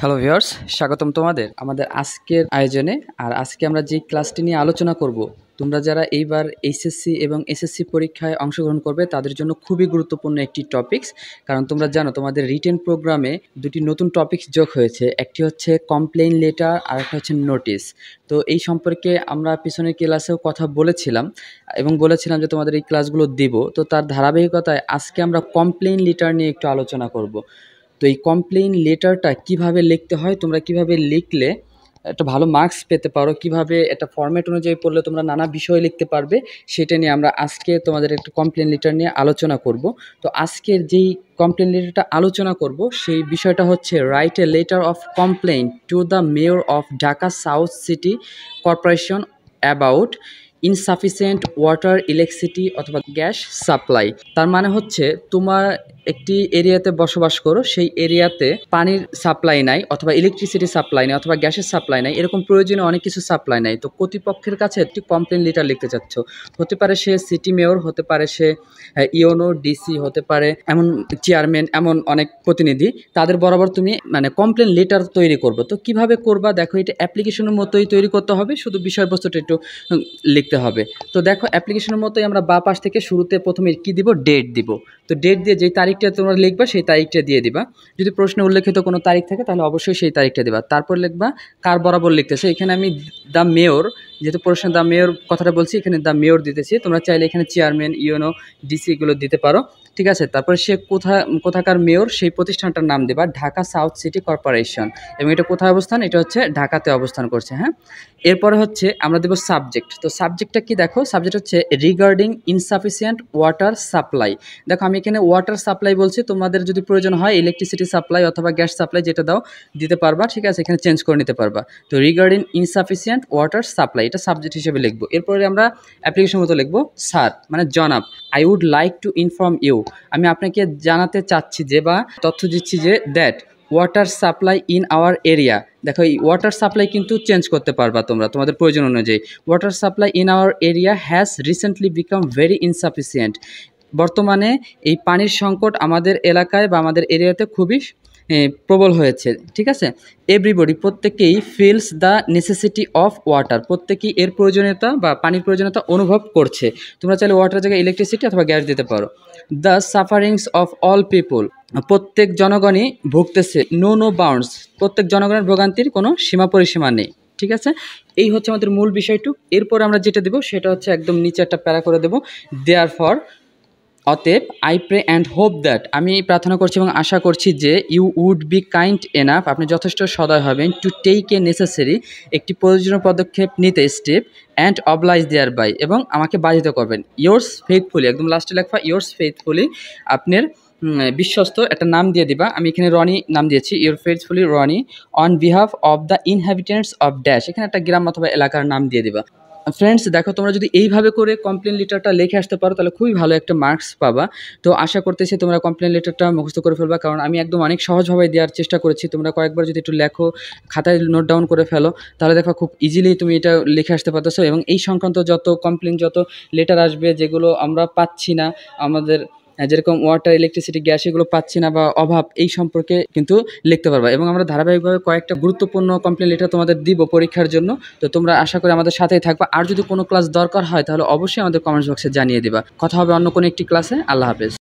Hello viewers, স্বাগতম তোমাদের আমাদের আজকের আয়োজনে। আর আজকে আমরা যে ক্লাসটি নিয়ে আলোচনা করব, তোমরা যারা এইবার এইচএসসি এবং এসএসসি পরীক্ষায় অংশগ্রহণ করবে, তাদের জন্য খুবই গুরুত্বপূর্ণ একটি টপিকস কারণ তোমরা জানো, তোমাদের রিটেন প্রোগ্রামে দুটি নতুন টপিকস যোগ হয়েছে। একটি হচ্ছে কমপ্লেইন লেটার আর একটা হচ্ছে নোটিশ তো এই সম্পর্কে আমরা পিছনের ক্লাসেও কথা বলেছিলাম, এবং বলেছিলাম যে তোমাদের এই ক্লাসগুলো দিব। তো তার ধারাবাহিকতায় আজকে আমরা কমপ্লেইন লেটার নিয়ে একটু আলোচনা করব। তো এই কমপ্লেইন লেটারটা কীভাবে লিখতে হয়? তোমরা কীভাবে লিখলে একটা ভালো মার্কস পেতে পারো? কীভাবে একটা ফর্ম্যাট অনুযায়ী পড়লে তোমরা নানা বিষয় লিখতে পারবে? সেটা নিয়ে আমরা আজকে তোমাদের একটা কমপ্লেন লেটার নিয়ে আলোচনা করব। তো আজকের যেই কমপ্লেন লেটারটা আলোচনা করব, সেই বিষয়টা হচ্ছে write a letter of complain to the mayor of Dhaka south city corporation about insufficient water electricity অথবা গ্যাস সাপ্লাই তার মানে হচ্ছে, তোমার একটি এরিয়াতে বসবাস করো, সেই এরিয়াতে পানির সাপ্লাই নাই অথবা ইলেকট্রিসিটি সাপ্লাই নাই অথবা গ্যাসের সাপ্লাই নাই, এরকম প্রয়োজনে অনেক কিছু সাপ্লাই নাই। তো কর্তৃপক্ষের কাছে একটি কমপ্লেন লেটার লিখতে চাচ্ছ। হতে পারে সে সিটি মেয়র হতে পারে সে ইওনো ডিসি হতে পারে এমন চেয়ারম্যান এমন অনেক প্রতিনিধি, তাদের বরাবর তুমি মানে কমপ্লেন লেটার তৈরি করব। তো কীভাবে করবা? দেখো, এটা অ্যাপ্লিকেশনের মতোই তৈরি করতে হবে, শুধু বিষয়বস্তুটা একটু লিখতে হবে। তো দেখো অ্যাপ্লিকেশনের মতোই আমরা বা পাশ থেকে শুরুতে প্রথমে কি দিব? ডেট দিব। তো ডেট দিয়ে যেই তারিখটা তোমরা লিখবা, সেই তারিখটা দিয়ে দিবা। যদি প্রশ্নে উল্লেখিত কোনো তারিখ থাকে, তাহলে অবশ্যই সেই তারিখটা দিবা। তারপর লিখবা, কার বরাবর লিখতেছে? এখানে আমি দ্য মেয়র যেহেতু প্রশ্নে দ্য মেয়র কথাটা বলছি, এখানে দ্য মেয়র দিতেছি। তোমরা চাইলে এখানে চেয়ারম্যান ইউনো ডিসি এগুলো দিতে পারো। ঠিক আছে? তারপরে সে কোথা, কোথাকার মেয়র সেই প্রতিষ্ঠানটার নাম দেবা, ঢাকা সাউথ সিটি কর্পোরেশন। এবং এটা কোথায় অবস্থান? এটা হচ্ছে ঢাকাতে অবস্থান করছে হ্যাঁ? এরপরে হচ্ছে আমরা দেবো সাবজেক্ট। তো সাবজেক্টটা কি দেখো? সাবজেক্ট হচ্ছে রিগার্ডিং ইনসাফিসিয়েন্ট ওয়াটার সাপ্লাই। দেখো, আমি এখানে ওয়াটার সাপ্লাই বলছি। তোমাদের যদি প্রয়োজন হয় ইলেকট্রিসিটি সাপ্লাই অথবা গ্যাস সাপ্লাই যেটা দাও, দিতে পারবা, ঠিক আছে? এখানে চেঞ্জ করে নিতে পারবা। তো রিগার্ডিং ইনসাফিসিয়েন্ট ওয়াটার সাপ্লাই, এটা সাবজেক্ট হিসেবে লিখব। এরপরে আমরা অ্যাপ্লিকেশন মতো লিখব। স্যার মানে জনাব, I would like to inform you. আমি আপনাকে জানাতে চাচ্ছি যে বা তথ্য দিচ্ছি যে that water supply in our area দেখো এই ওয়াটার সাপ্লাই কিন্তু চেঞ্জ করতে পারবা তোমরা, তোমাদের প্রয়োজন অনুযায়ী। Water supply in our area has recently become very insufficient বর্তমানে এই পানির সংকট আমাদের এলাকায় বা আমাদের এরিয়াতে খুবই প্রবল হয়েছে, ঠিক আছে? এভরিবডি প্রত্যেকেই feels the necessity of water প্রত্যেকেই এর প্রয়োজনীয়তা বা পানির প্রয়োজনীয়তা অনুভব করছে। তোমরা চাইলে ওয়াটার জায়গায় ইলেকট্রিসিটি অথবা গ্যাস দিতে পারো। The sufferings of all people প্রত্যেক জনগণই ভুগতেছে নো নো বাউন্ডস প্রত্যেক জনগণের ভোগান্তির কোনো সীমা পরিসীমা নেই, ঠিক আছে? এই হচ্ছে আমাদের মূল বিষয়টুক। এরপর আমরা যেটা দেবো সেটা হচ্ছে একদম নিচে একটা প্যারা করে দেবো। দেয়ার ফর অতএব I pray and hope that আমি প্রার্থনা করছি এবং আশা করছি যে you would be kind enough আপনি যথেষ্ট সদয় হবেন টু টেক এ নেসেসারি একটি প্রয়োজনীয় পদক্ষেপ নিতে step and oblige thereby এবং আমাকে বাধিত করবেন। ইয়োর্স ফেথফুলি একদম লাস্টে লেখা ইয়োর্স ফেথফুলি আপনার বিশ্বস্ত একটা নাম দিয়ে দিবা। আমি এখানে রনি নাম দিয়েছি your faithfully Rony on behalf of the inhabitants of dash এখানে একটা গ্রাম অথবা এলাকার নাম দিয়ে দিবা। ফ্রেন্ডস দেখো তোমরা যদি এইভাবে করে কমপ্লেন লেটারটা লিখে আসতে পারো, তাহলে খুবই ভালো একটা মার্কস পাবা। তো আশা করতেছি তোমরা কমপ্লেন লেটারটা মুখস্থ করে ফেলবা, কারণ আমি একদম অনেক সহজভাবে দেওয়ার চেষ্টা করেছি। তোমরা কয়েকবার যদি একটু লেখো, খাতায় নোট ডাউন করে ফেলো, তাহলে দেখো খুব ইজিলি তুমি এটা লিখে আসতে পারতেছো। এবং এই সংক্রান্ত যত কমপ্লেন যত লেটার আসবে, যেগুলো আমরা পাচ্ছি না, আমাদের যেরকম ওয়াটার ইলেকট্রিসিটি গ্যাস এগুলো পাচ্ছি না বা অভাব, এই সম্পর্কে কিন্তু লিখতে পারবা। এবং আমরা ধারাবাহিকভাবে কয়েকটা গুরুত্বপূর্ণ কমপ্লেন লেটার তোমাদের দিব পরীক্ষার জন্য। তো তোমরা আশা করি আমাদের সাথেই থাকবা। আর যদি কোনো ক্লাস দরকার হয়, তাহলে অবশ্যই আমাদের কমেন্টস বক্সে জানিয়ে দিবা। কথা হবে অন্য কোনো একটি ক্লাসে আল্লাহ হাফেজ।